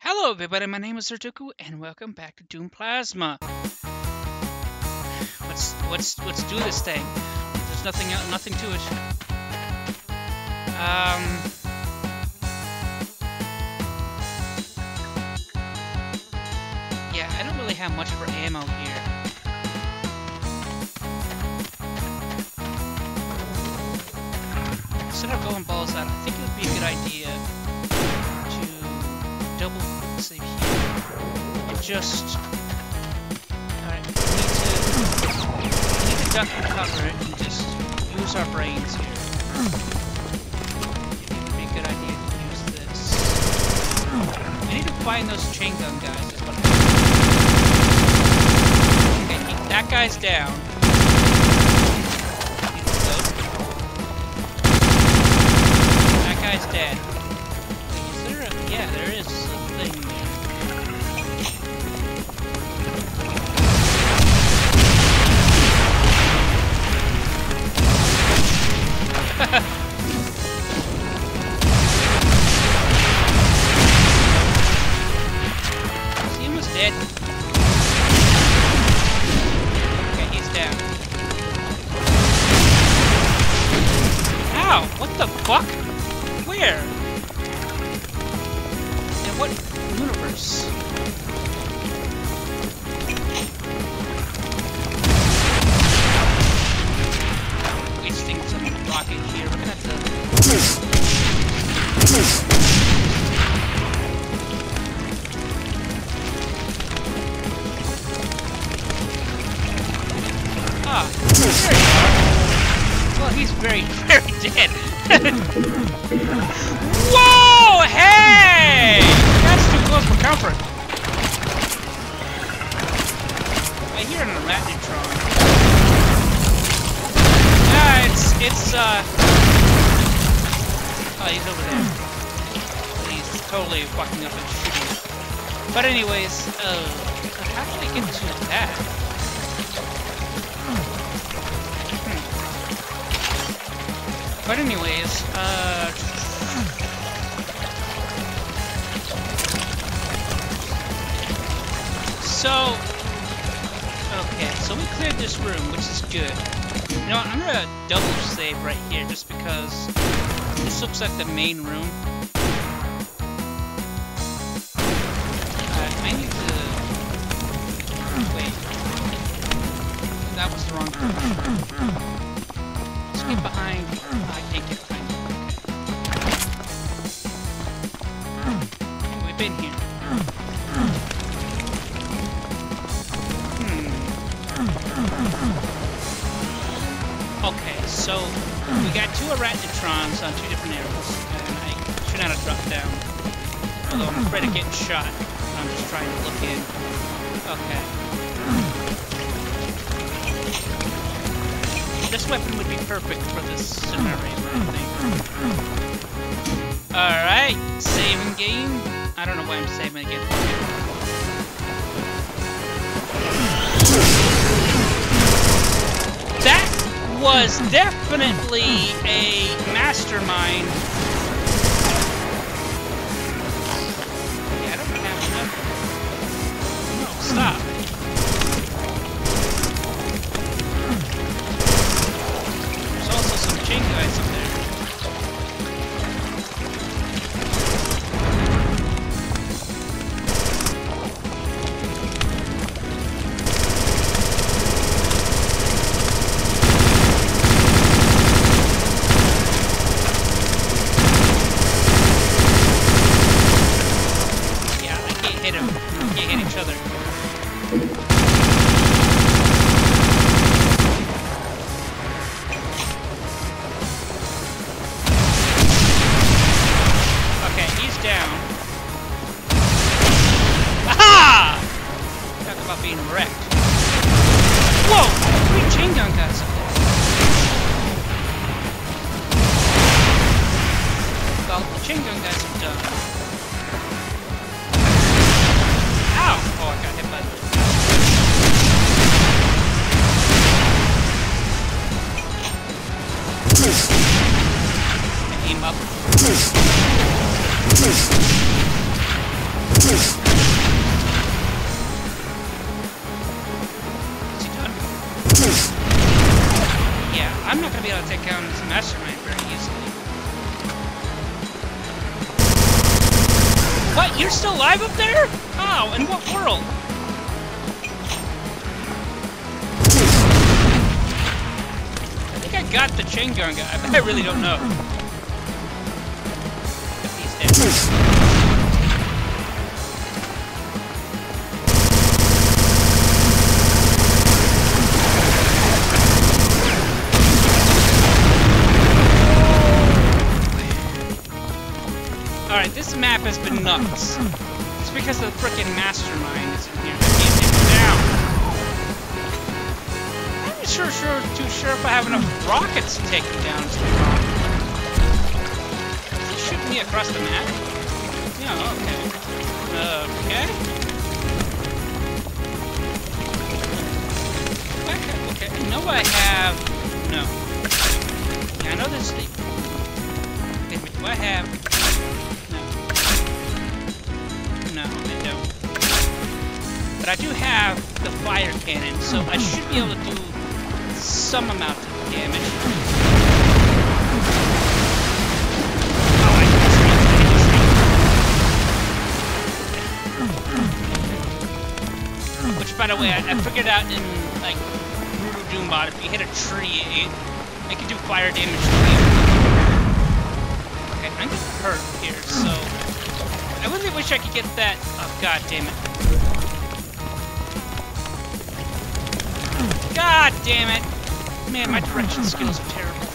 Hello, everybody. My name is Zerduku, and welcome back to Doom Plasma. Let's let's let's do this thing. There's nothing nothing to it. Um. Yeah, I don't really have much for ammo here. Instead of going balls out, I think it would be a good idea just. Alright, we need to. We need to duck and cover it and just use our brains here. It would be a good idea to use this. I need to find those chain gun guys. Okay, that guy's down. The fuck? Where? In what universe? Wasting some rocket here. We're gonna have to. Ah, there you are. Well, he's very, very dead. Whoa! Hey! That's too close for comfort. I hear an arachnotron. Yeah, it's it's uh. Oh, he's over there. He's totally fucking up and shooting. But anyways, uh, how did I get to that? But anyways, uh... So... Okay, so we cleared this room, which is good. You know what, I'm gonna double save right here, just because this looks like the main room. Uh, I need to... Wait. That was the wrong Get behind. I can't get behind. Been here. Hmm. Okay, so we got two arachnotrons on two different areas, and I should not have dropped down. Although I'm afraid of getting shot. I'm just trying to look in. Okay. This weapon would be perfect for this scenario. Alright, saving game. I don't know why I'm saving again. That was definitely a mastermind. Hit him. We can't hit each other. Okay, he's down. Aha! Talk about being wrecked. Whoa! Three chain gun guys. Well, the chain gun guys are done. You're still alive up there? How? In what world? I think I got the chain gun guy, but I really don't know. If he's dead. Alright, this map has been nuts. It's because of the frickin' mastermind is in here. I can't take him down. I'm not sure, sure, too sure if I have enough rockets to take him down. Is he shooting me across the map? Yeah, okay. Okay. Okay. I know I have... No. Yeah, I know there's... the- Wait, wait, do I have... No, I. But I do have the fire cannon, so I should be able to do some amount of damage. Which, by the way, I, I figured out in, like, Voodoo Doombot, if you hit a tree, it, it can do fire damage to you. Okay, I'm getting hurt here, so... I really wish I could get that... Oh, god damn it. God damn it! Man, my direction skills are terrible.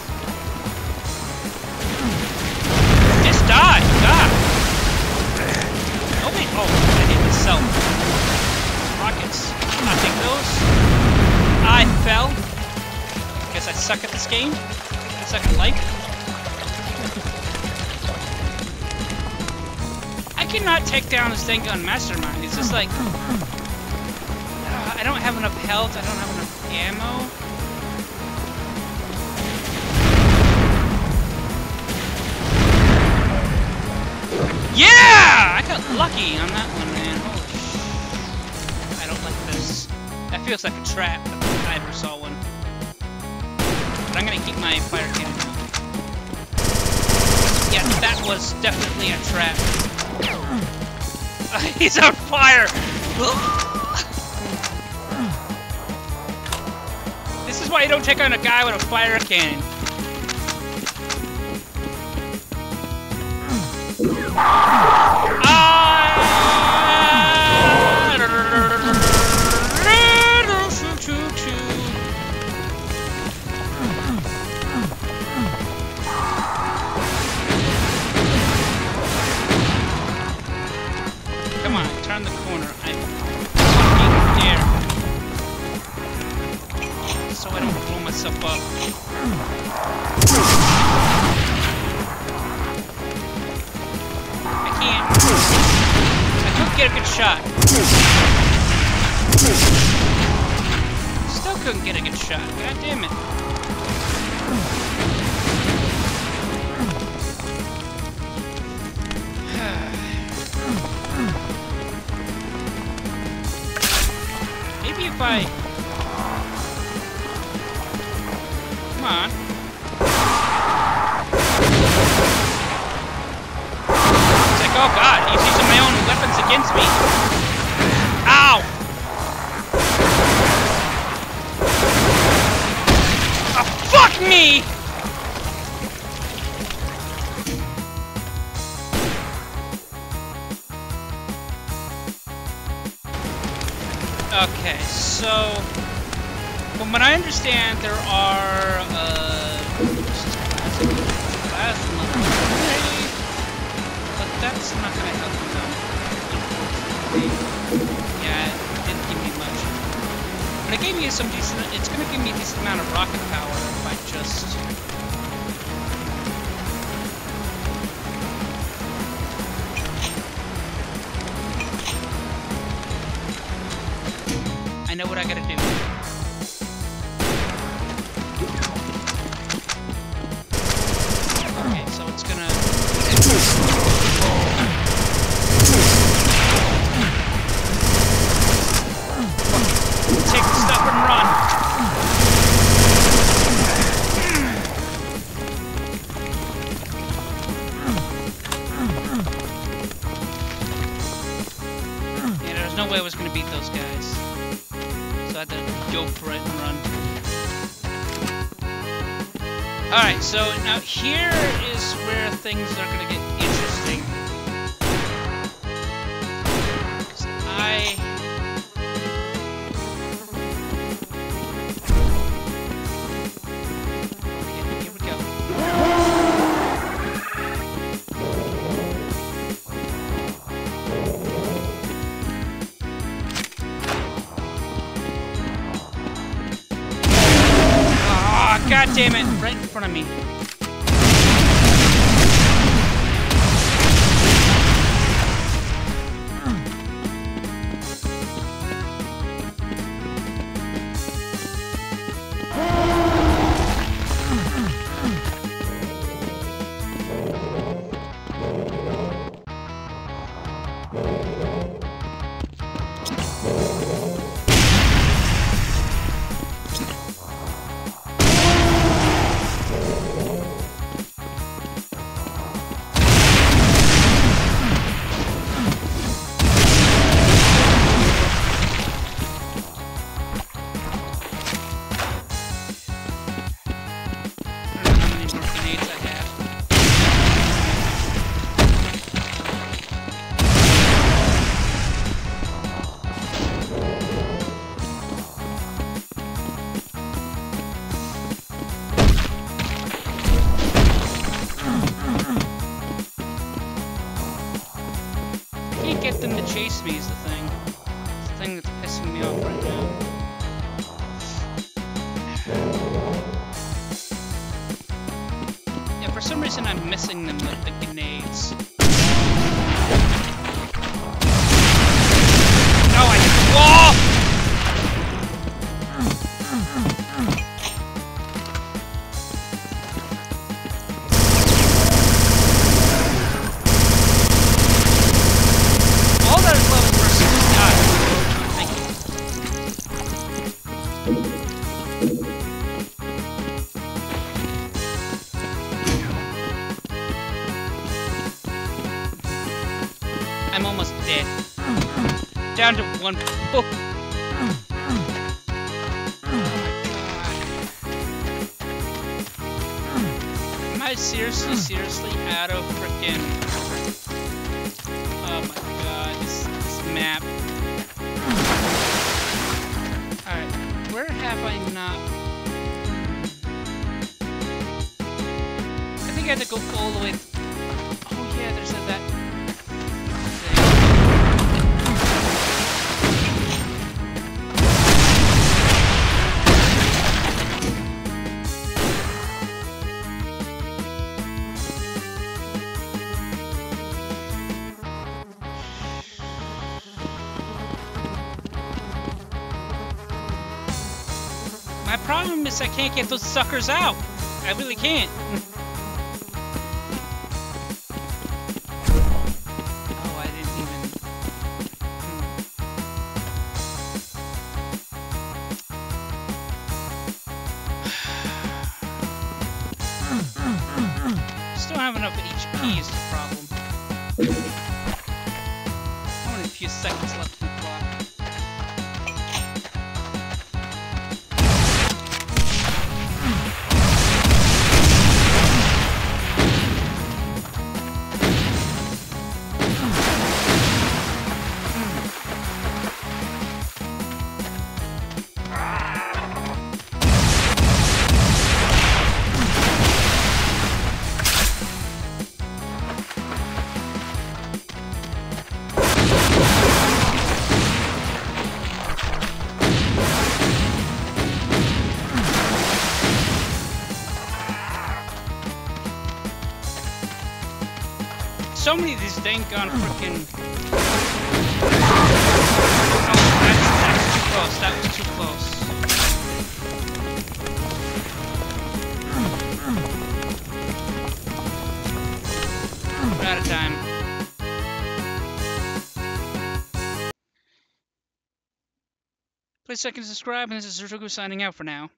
Just die! God! Oh wait, oh, I hit myself. Rockets. I'll take those. I fell. Guess I suck at this game. I suck at life. Cannot take down this thing on Mastermind. It's just like... uh, I don't have enough health, I don't have enough ammo. Yeah! I got lucky on that one, man. Holy sh... I don't like this. That feels like a trap I ever saw one. But I'm gonna keep my fire cannon. Yeah, that was definitely a trap. He's on fire! this is why you don't take on a guy with a fire cannon. Get a good shot. Still couldn't get a good shot. God damn it. Maybe if I... Come on. Oh god, he's using weapons against me. Ow! Oh, fuck me! Okay, so from what I understand, there are uh, but that's not gonna help me though. Yeah, it didn't give me much, but it gave me some decent. It's gonna give me a decent amount of rocket power if I just. I know what I gotta do. Okay, so it's gonna. Alright, so now here is where things are gonna get interesting. I... god damn it! Right in front of me. Me is the thing. Dead. Down to one. Oh. Am I seriously, seriously out of frickin' Oh my god, this, this map. Alright, where have I not... I think I had to go all the way... I can't get those suckers out. I really can't. oh, I didn't even. Still have enough HP So many of these dang gone frickin' Oh, that's, that's too close. That was too close. We're out of time. Please like and subscribe, and this is Zerduku signing out for now.